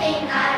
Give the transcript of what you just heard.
in our